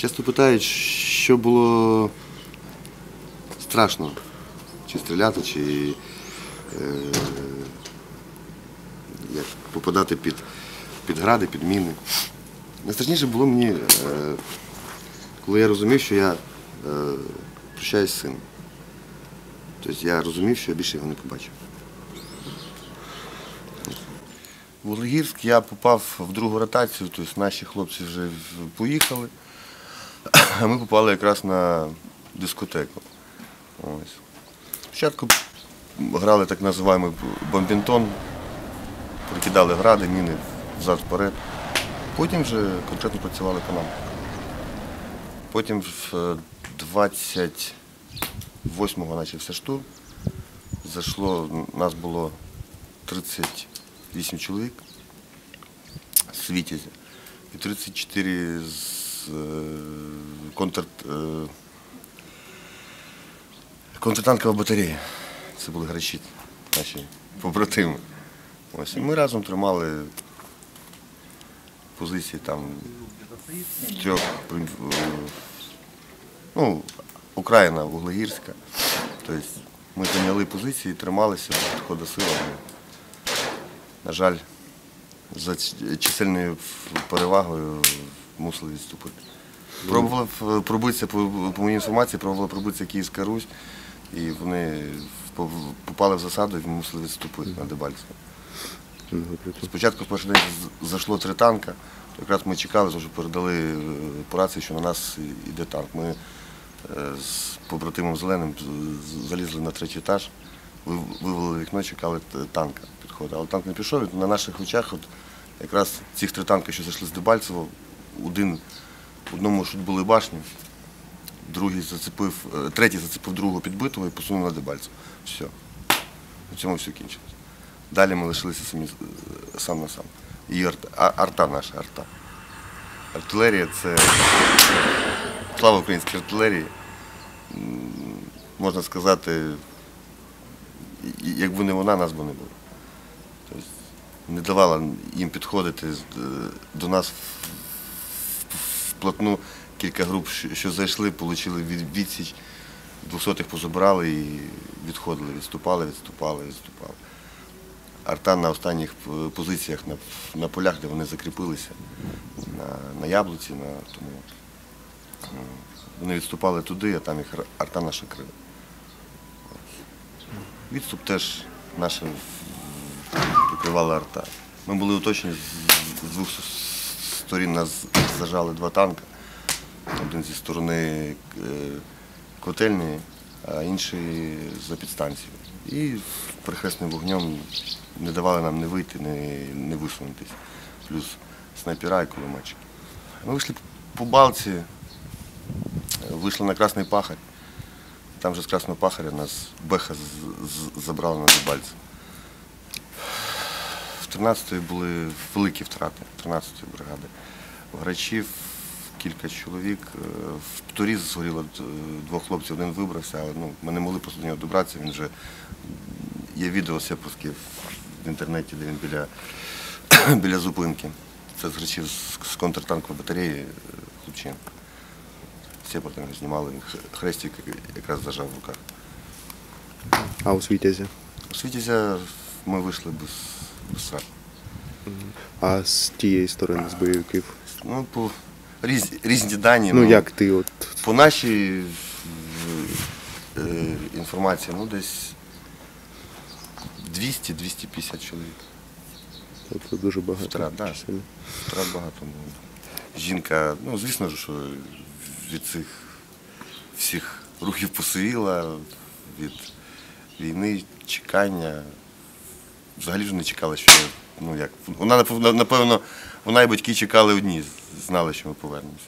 Часто питають, що було страшно, чи стріляти, чи е, як попадати під, під гради, під міни. Найстрашніше було мені, е, коли я розумів, що я е, прощаюсь з сином. Тобто я розумів, що я більше його не побачив. В Вуглегірськ я попав в другу ротацію, тобто наші хлопці вже поїхали, ми попали якраз на дискотеку. Ось. Спочатку грали так називаємо бомбінтон, прикидали гради, міни взад вперед. Потім вже конкретно працювали по нам. Потім в 28-го почався штурм. Зайшло, нас було 38 чоловік з Світязя і 34 з е, контр, е, контртанкова батарея. Це були грачі, наші побратими. Ось, ми разом тримали позиції там трьох. е, Ну, Україна, Вуглегірська. Тобто ми зайняли позиції, трималися підходу силами. На жаль, за чисельною перевагою мусили відступити. Пробували е, пробитися, по, по моїй інформації, пробувала пробитися Київська Русь, і вони попали в засаду і мусили відступити на Дебальцево. Спочатку в перший день зайшло три танка. Якраз ми чекали, тому що передали е, по рації, що на нас йде танк. Ми е, з побратимом Зеленим залізли на третій етаж, вивели вікно, чекали танка підходу. Але танк не пішов. І на наших очах от якраз ці три танки, що зайшли з Дебальцево, один, одному що були башні, другий зацепив, е, третій зацепив другого підбитого і посунув на Дебальцево. Все. На цьому все кінчилось. Далі ми лишилися самі е, сам на сам. І арта, арта наша арта. Артилерія це слава українській артилерії. Можна сказати, якби не вона, нас би не було. Тобто не давала їм підходити е, до нас вплотну кілька груп, що- зайшли, отримали відсіч, двохсотих позабрали і відходили, відступали, відступали, відступали. Арта на останніх е, позиціях на, на полях, де вони закріпилися, на, на яблуці, на тому. м, Вони відступали туди, а там їх ар- арта наша крила. Відступ теж наша прикривала арта. Ми були оточені з- двох сторін нас зажали два танки. Один зі сторони е, котельні, а інший за підстанцією. І прихресним вогнем не давали нам не вийти, не, не висунутися. Плюс снайпера і кулеметчики. Ми вийшли по балці, вийшли на Красний Пахар. Там же з Красного Пахаря нас Беха забрала на Дебальцев. В 13-ї були великі втрати, 13-ї бригади. Грачів кілька чоловік. е, В Турі згоріло двох хлопців, один вибрався, але ну, ми не могли просто до нього добратися. Він вже є відео сепарське в інтернеті, де він біля, біля зупинки. Це з Грачів з, з контртанкової батареї е, хлопчин. Сепар там знімали, він хрестик якраз зажав в руках. А у Світязі? У Світязя ми вийшли без, срак. А з тієї сторони, з бойовиків? Ну, по різ, різні дані. Ну як ти от По нашій е, інформації, ну десь 200-250 чоловік. це дуже багато. Втрат, да. Втрат багато. Ну, жінка, ну звісно ж, що від цих всіх рухів посивіла, від війни, чекання. Взагалі ж не чекала, що ну як. Вона напевно, вона і батьки чекали одні, знали, що ми повернемося.